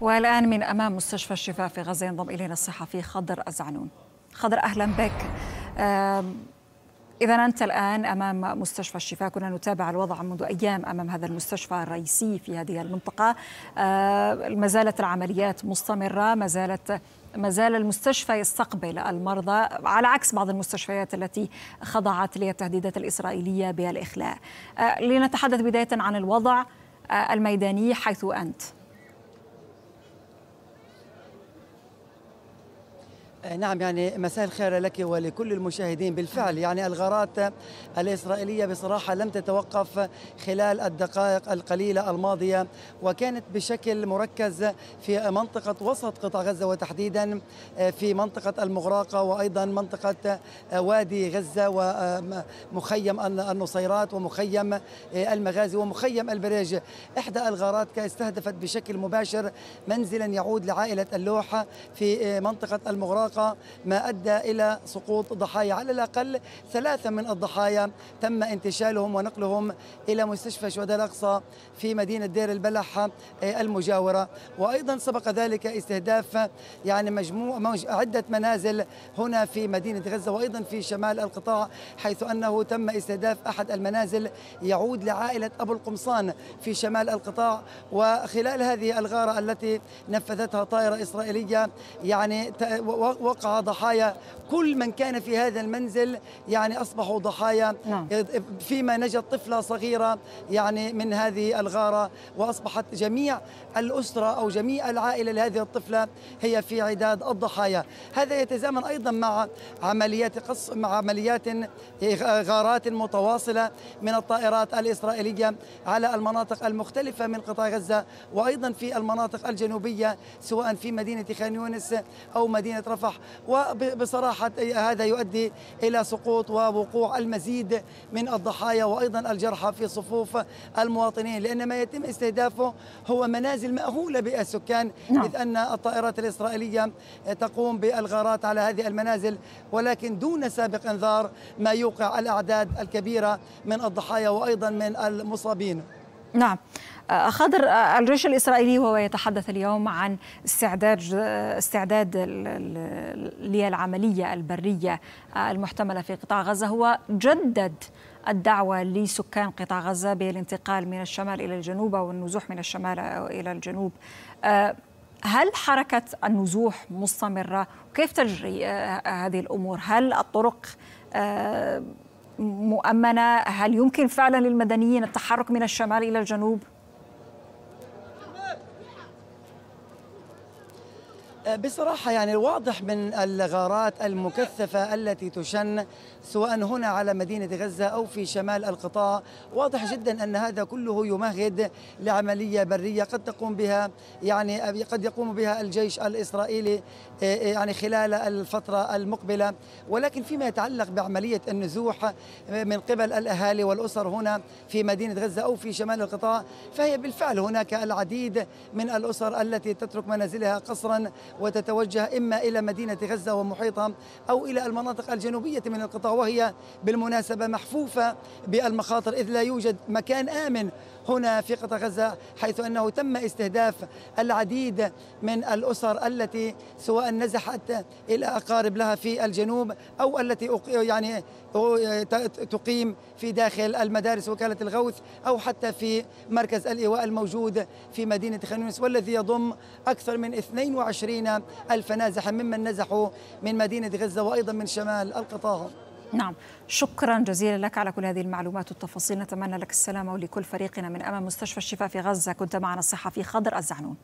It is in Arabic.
والآن من أمام مستشفى الشفاء في غزة ينضم إلينا الصحفي خضر أزعنون. خضر أهلا بك. إذا أنت الآن أمام مستشفى الشفاء كنا نتابع الوضع منذ أيام أمام هذا المستشفى الرئيسي في هذه المنطقة. ما زالت العمليات مستمرة ما زالت ما زال المستشفى يستقبل المرضى على عكس بعض المستشفيات التي خضعت للتهديدات الإسرائيلية بالإخلاء. لنتحدث بداية عن الوضع الميداني حيث أنت. نعم يعني مساء الخير لك ولكل المشاهدين. بالفعل يعني الغارات الإسرائيلية بصراحة لم تتوقف خلال الدقائق القليلة الماضية وكانت بشكل مركز في منطقة وسط قطاع غزة وتحديدا في منطقة المغراقة وأيضا منطقة وادي غزة ومخيم النصيرات ومخيم المغازي ومخيم البريج. إحدى الغارات استهدفت بشكل مباشر منزلا يعود لعائلة اللوحة في منطقة المغراقة. ما أدى إلى سقوط ضحايا. على الأقل ثلاثة من الضحايا تم انتشالهم ونقلهم إلى مستشفى شهداء الأقصى في مدينة دير البلح المجاورة. وأيضا سبق ذلك استهداف يعني مجموع عدة منازل هنا في مدينة غزة وأيضا في شمال القطاع حيث أنه تم استهداف أحد المنازل يعود لعائلة أبو القمصان في شمال القطاع. وخلال هذه الغارة التي نفذتها طائرة إسرائيلية يعني وقع ضحايا كل من كان في هذا المنزل يعني أصبحوا ضحايا نعم. فيما نجت طفلة صغيرة يعني من هذه الغارة وأصبحت جميع الأسرة أو جميع العائلة لهذه الطفلة هي في عداد الضحايا هذا يتزامن أيضا مع عمليات قص مع عمليات غارات متواصلة من الطائرات الإسرائيلية على المناطق المختلفة من قطاع غزة وأيضا في المناطق الجنوبية سواء في مدينة خان يونس أو مدينة رفح وبصراحة هذا يؤدي إلى سقوط ووقوع المزيد من الضحايا وأيضا الجرحى في صفوف المواطنين لأن ما يتم استهدافه هو منازل مأهولة بالسكان نعم. إذ أن الطائرات الإسرائيلية تقوم بالغارات على هذه المنازل ولكن دون سابق انذار ما يوقع الأعداد الكبيرة من الضحايا وأيضا من المصابين نعم. خضر الجيش الإسرائيلي وهو يتحدث اليوم عن استعداد استعداد للعمليه البرية المحتملة في قطاع غزة. هو جدد الدعوة لسكان قطاع غزة بالانتقال من الشمال إلى الجنوب أو النزوح من الشمال إلى الجنوب. هل حركة النزوح مستمرة؟ كيف تجري هذه الأمور؟ هل الطرق مؤمنة؟ هل يمكن فعلا للمدنيين التحرك من الشمال إلى الجنوب؟ بصراحة يعني واضح من الغارات المكثفة التي تشن سواء هنا على مدينة غزة أو في شمال القطاع واضح جدا أن هذا كله يمهد لعملية برية قد تقوم بها يعني قد يقوم بها الجيش الإسرائيلي يعني خلال الفترة المقبلة. ولكن فيما يتعلق بعملية النزوح من قبل الأهالي والأسر هنا في مدينة غزة أو في شمال القطاع فهي بالفعل هناك العديد من الأسر التي تترك منازلها قصرا وتتوجه إما إلى مدينة غزة ومحيطها أو إلى المناطق الجنوبية من القطاع وهي بالمناسبة محفوفة بالمخاطر إذ لا يوجد مكان آمن هنا في قطاع غزة حيث أنه تم استهداف العديد من الأسر التي سواء نزحت إلى أقارب لها في الجنوب أو التي يعني تقيم في داخل المدارس وكالة الغوث أو حتى في مركز الإيواء الموجود في مدينة خانونس والذي يضم أكثر من 22 ألف نازح ممن نزحوا من مدينة غزة وأيضا من شمال القطاع. نعم. شكرا جزيلا لك على كل هذه المعلومات والتفاصيل. نتمنى لك السلامة ولكل فريقنا من أمام مستشفى الشفاء في غزة. كنت معنا الصحفي خضر الزعنون.